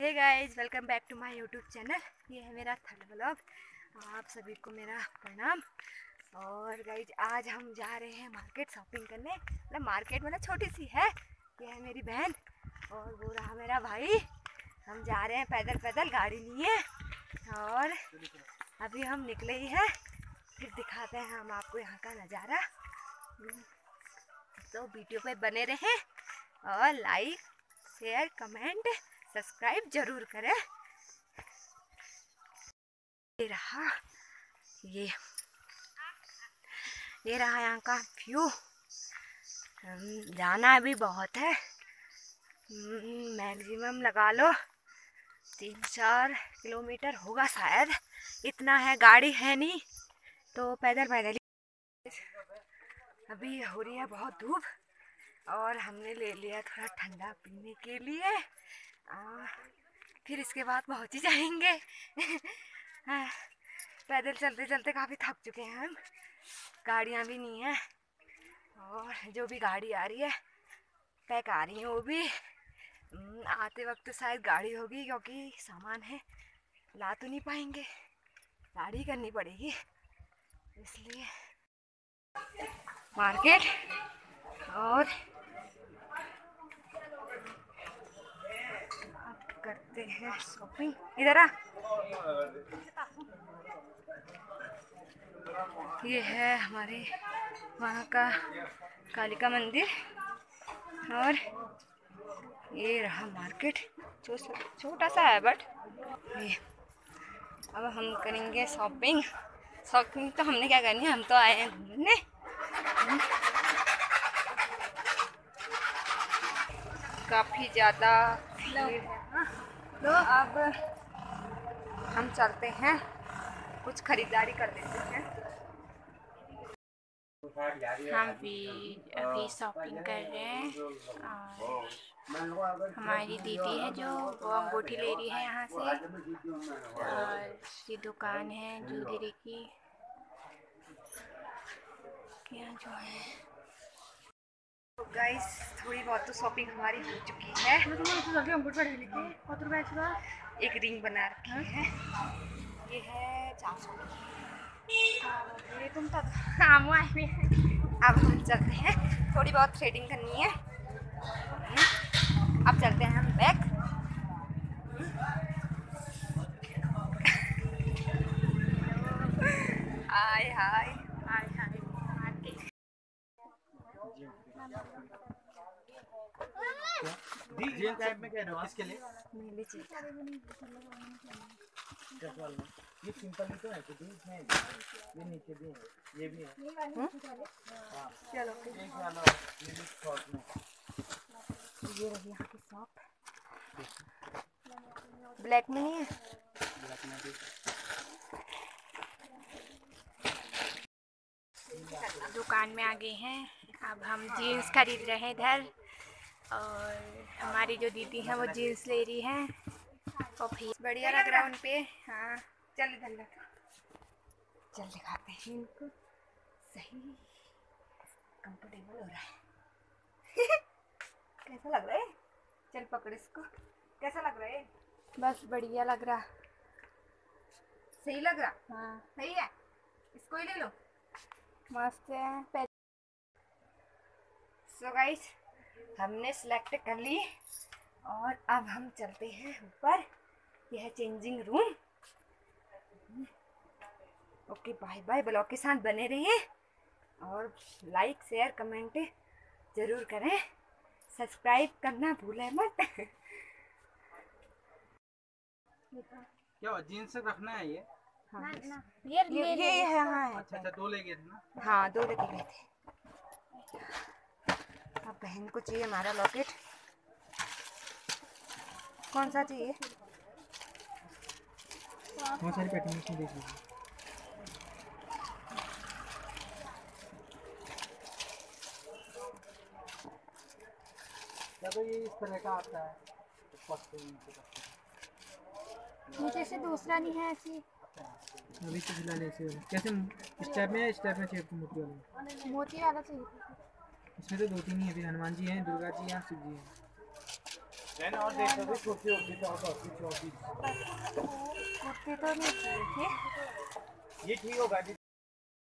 Hey guys welcome back to my YouTube channel ये है मेरा थर्ड ब्लॉग आप सभी को मेरा प्रणाम। और गाइज़ आज हम जा रहे हैं मार्केट शॉपिंग करने। मतलब मार्केट मतलब छोटी सी है। ये है मेरी बहन और वो रहा मेरा भाई। हम जा रहे हैं पैदल पैदल गाड़ी लिए। और अभी हम निकले ही हैं। फिर दिखाते हैं हम आपको यहाँ का नज़ारा। तो वीडियो पे बने रहें और लाइक शेयर कमेंट सब्सक्राइब ज़रूर करें। ये रहा, ये। ये रहा यहाँ का व्यू जाना अभी बहुत है। मैक्सिमम लगा लो। तीन चार किलोमीटर होगा शायद। इतना है, गाड़ी है नहीं। तो पैदल पैदल अभी हो रही है बहुत धूप। और हमने ले लिया थोड़ा ठंडा पीने के लिए। फिर इसके बाद पहुँच ही जाएँगे। पैदल चलते चलते काफ़ी थक चुके हैं हम। गाड़ियाँ भी नहीं हैं, और जो भी गाड़ी आ रही है, पैक आ रही है वो भी। आते वक्त तो शायद गाड़ी होगी, क्योंकि सामान है, ला तो नहीं पाएँगे। गाड़ी करनी पड़ेगी, इसलिए। मार्केट, और अब करते हैं शॉपिंग इधर आ। ये है हमारे वहाँ का कालिका मंदिर और ये रहा मार्केट छोटा सा है बट ये, अब हम करेंगे शॉपिंग शॉपिंग तो हमने क्या करनी है? हम तो आए हैं घूमने। काफ़ी ज़्यादा तो अब हम चलते हैं। कुछ खरीदारी कर लेते हैं। हम भी अभी शॉपिंग कर रहे हैं। और हमारी दीदी है जो, वो अंगूठी ले रही है यहाँ से। और ये दुकान है ज्वेलरी की। यहाँ जो है। तो गाइस थोड़ी बहुत तो शॉपिंग हमारी हो चुकी है। एक रिंग बना रखी है? ये है चार सौ तुम तो हाँ। अब हम चलते हैं। थोड़ी बहुत थ्रेडिंग करनी है। अब चलते हैं हम back hi hi. Jean type में कह रहे हो किसके लिए ये सिंपल ही तो है तो है। ये नीचे भी है ये भी है। हाँ? चलो एक वाला ये भी शॉर्ट में। ये रही यहाँ की शॉप ब्लैक में नहीं है? ब्लैक में भी। दुकान में आ गए हैं। अब हम जीन्स खरीद रहे हैं इधर। और हमारी जो दीदी हैं वो जीन्स ले रही हैं। और फिर बढ़िया लग रहा है उन पे। हाँ चल इधर लग। चल दिखाते हैं इनको। सही। कंफर्टेबल हो रहा है। कैसा लग रहा है? चल पकड़ इसको। कैसा लग रहा है? बस बढ़िया लग रहा। सही लग रहा? हाँ। सही है? इसको ही ले लो। मस्त है। पै- सो गाइस हमने सेलेक्ट कर ली। और अब हम चलते हैं ऊपर। यह changing room okay bye bye blog के साथ बने रहिए। और लाइक शेयर कमेंट ज़रूर करें। सब्सक्राइब करना भूलें मत। क्या जीन्स रखना है ये? हाँ ये ये ये यहाँ है अच्छा अच्छा दो ले गए थे ना? हाँ दो लेके गए थे। अब बहन को चाहिए हमारा लॉकेट? कौन सा चाहिए? बहुत सारी पैटर्न इसमें देख लीजिए। या तो ये इस तरह का आता है। नीचे से दूसरा नहीं है ऐसी। अभी तो फ़िलहाल ऐसे कैसे स्टेप में स्टेप में चाहिए मोती वाला। मोती वाला चाहिए। इसमें तो दो तीन ही है फिर हनुमान जी हैं दुर्गा जी हैं शिव जी हैं। और देख कुर्ती तो नहीं थी ये ठीक होगा जी।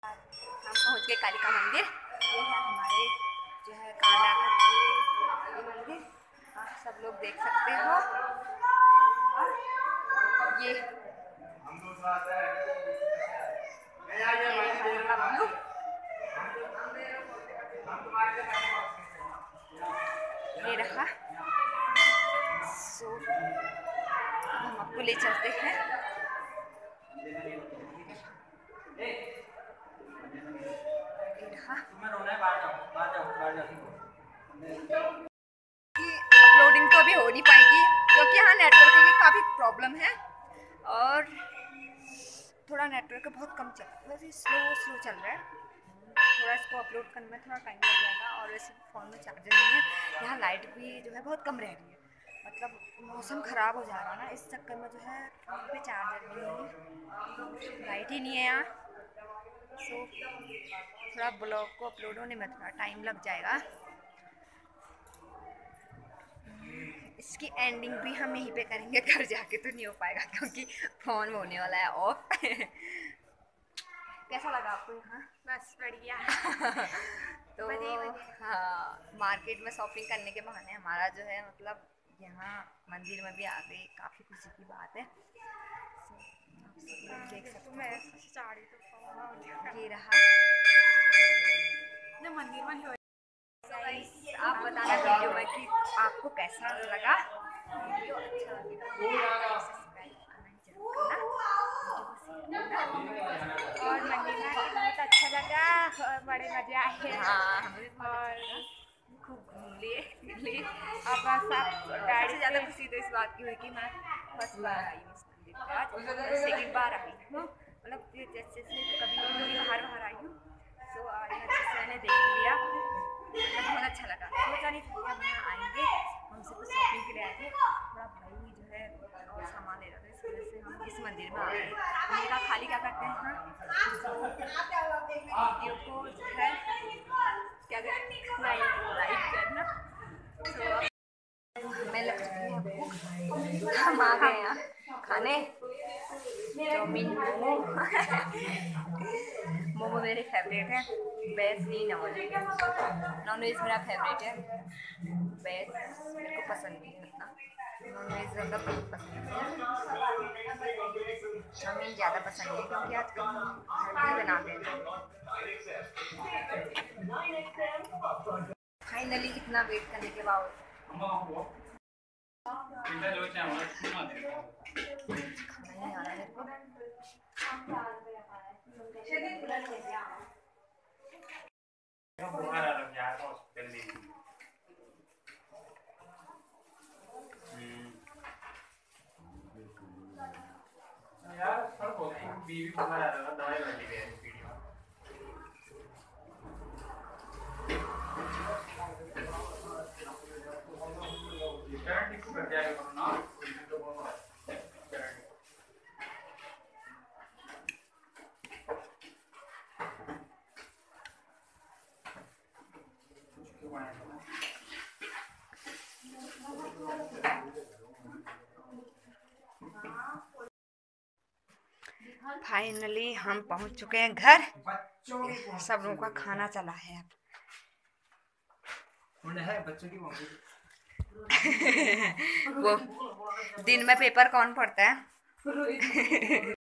हम पहुँच गए कालिका मंदिर। ये है हमारे जो है कांडा का मंदिर। आप सब लोग देख सकते हो। और ये है हमारा ब्लू। ये रहा। सो हम आपको ले चलते हैं। अपलोडिंग तो अभी हो नहीं पाएगी, क्योंकि यहाँ नेटवर्क की काफ़ी प्रॉब्लम है। और थोड़ा नेटवर्क बहुत कम चल रहा है स्लो स्लो चल रहा है। थोड़ा इसको अपलोड करने में थोड़ा टाइम लग जाएगा और वैसे फ़ोन में चार्जर नहीं है। यहाँ लाइट भी जो है बहुत कम रह रही है। मतलब मौसम ख़राब हो जा रहा है ना, इस चक्कर में जो है फ़ोन पे चार्जर भी नहीं है। लाइट ही नहीं है यहाँ। सो थोड़ा ब्लॉग को अपलोड होने में थोड़ा टाइम लग जाएगा। इसकी एंडिंग भी हम यहीं पे करेंगे, घर जाके तो नहीं हो पाएगा क्योंकि फ़ोन होने वाला है ऑफ़ कैसा लगा आपको यहाँ? बस बढ़िया। तो बढ़िया। हाँ मार्केट में शॉपिंग करने के बहाने हमारा जो है मतलब यहाँ मंदिर में भी आ गए काफ़ी खुशी की बात है। लोग देख सकते तो हो ये रहा। मंदिर में हो आप बताना वीडियो में कि आपको कैसा लगा? वीडियो अच्छा लगेगा सब्सक्राइब करना ज़रूर करना और मंदिर में आके बहुत अच्छा लगा और बहुत और खूब घूम लिए लिए सबसे ज़्यादा खुशी तो इस बात की हुई कि मैं फ़र्स्ट बार आई हूँ सेकंड बार आई हूँ मतलब जैसे जैसे कभी कभी बाहर बाहर आई हूँ सो आज अच्छे से मैंने देख लिया बहुत अच्छा लगा सोचा नहीं था हम यहाँ आएँगे हमसे कुछ शॉपिंग के लिए आए थे थोड़ा भाई जो है और सामान ले रहा था इस वजह से हम इस मंदिर में आ गए खाली क्या करते हैं हाँ वीडियो को जो है क्या करते लाइक लाइक करना तो हमें लग चुकी है भूख हम आ गए यहाँ खाने चाउमीन मोमो मोमो मेरे फेवरेट है। वेज नहीं नॉन वेज नॉन वेज मेरा फेवरेट है। वेज मेरे को पसंद नहीं है नॉन वेज ज़्यादा पसंद है। चाउमीन ज़्यादा पसंद है क्योंकि आजकल घर बनाते हैं। फाइनली इतना वेट करने के बाद खाना नहीं आ रहा मेरे को यार सर बहुत बीवी बुखार आ रहा था दवाई वाली है फाइनली हम पहुँच चुके हैं घर। सब लोगों का खाना चला है अब। है वो दिन में पेपर कौन पढ़ता है?